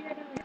Yay.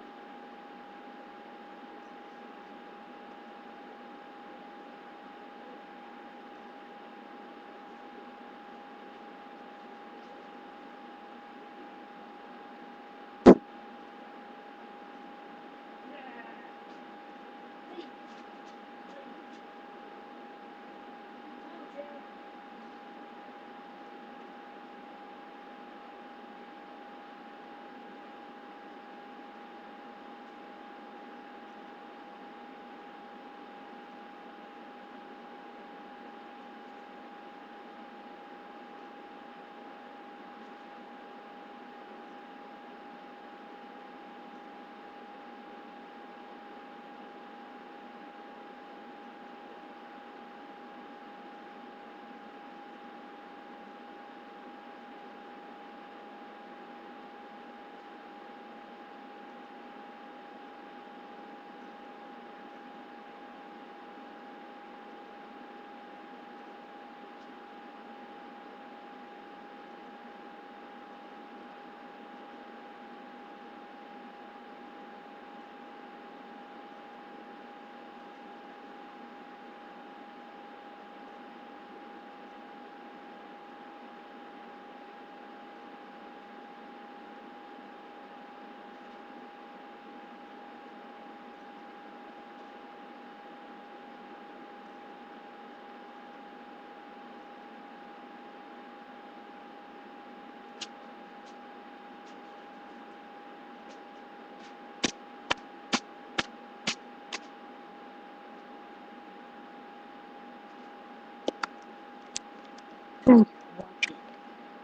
I wanting,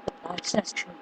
but access to